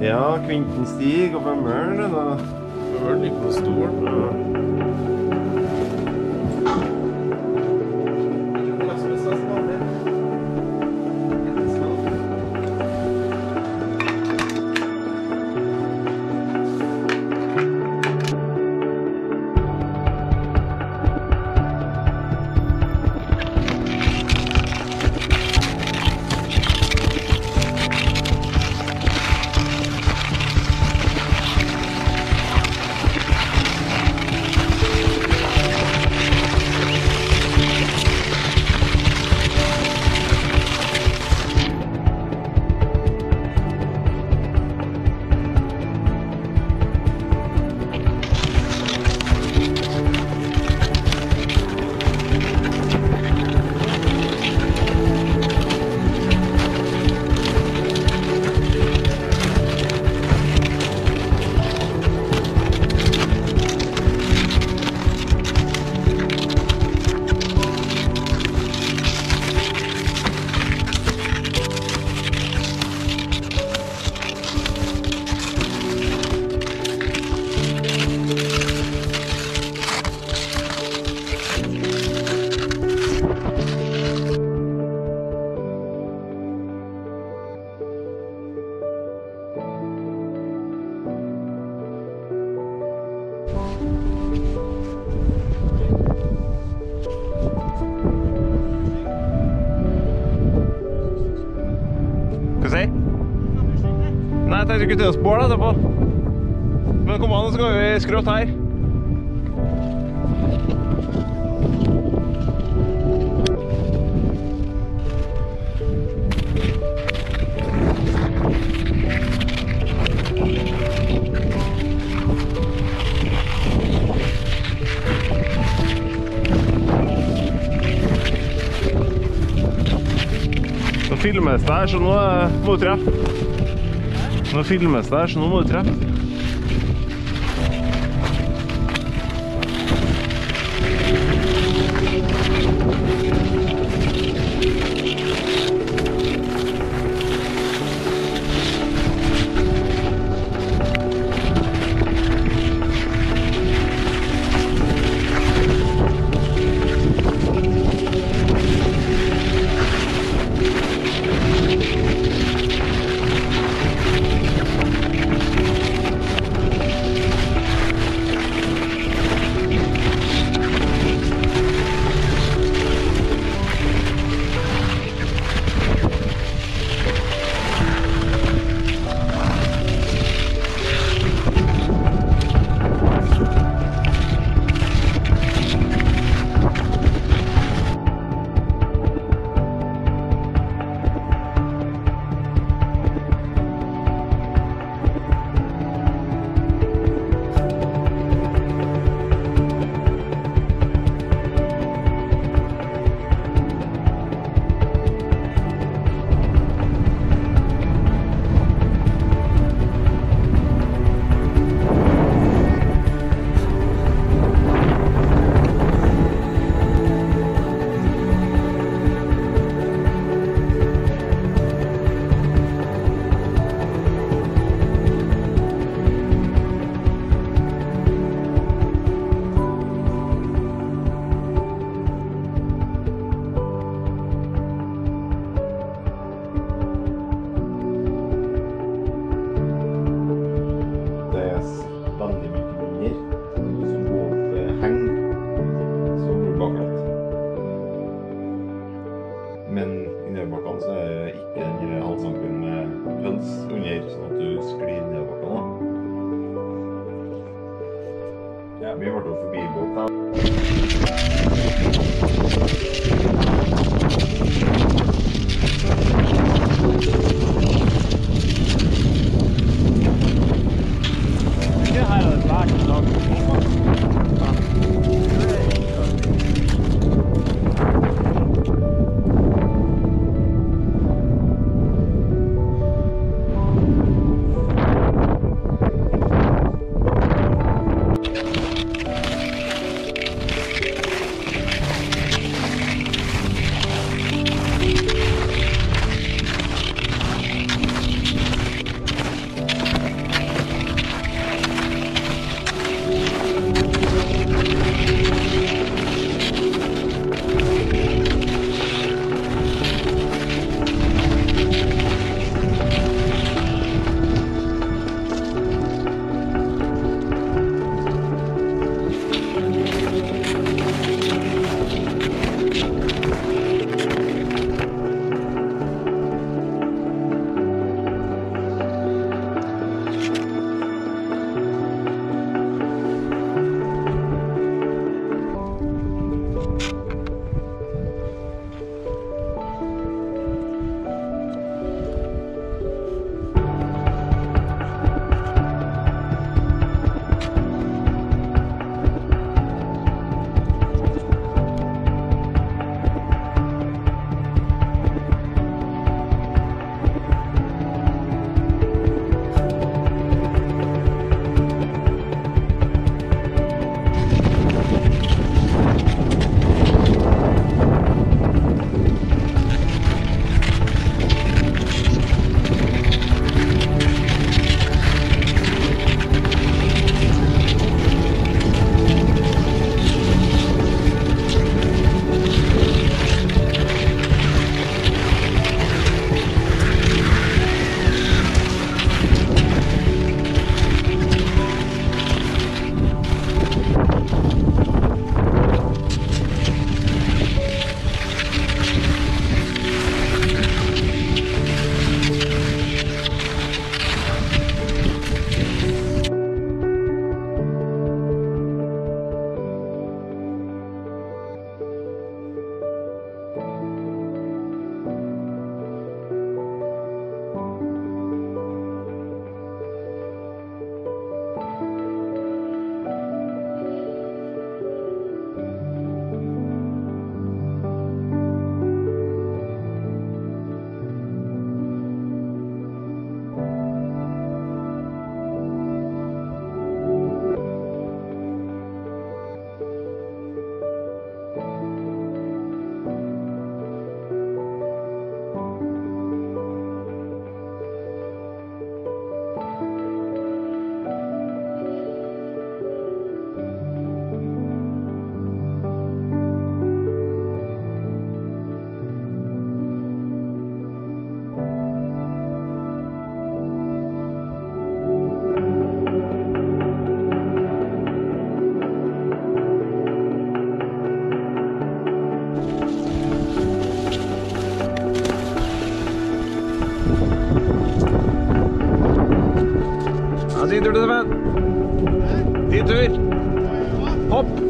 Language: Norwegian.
Ja, Kvinten Stig og Bømmelen. det da. Det var en liten Nei, jeg tenkte vi kunne ta oss bål etterpå. Men kom an, så går vi skrått her. Filmes det her, så nå må du treffe. No filmes, da er ikke noe må du treffe. Din tur, Sven. Din tur. Hopp.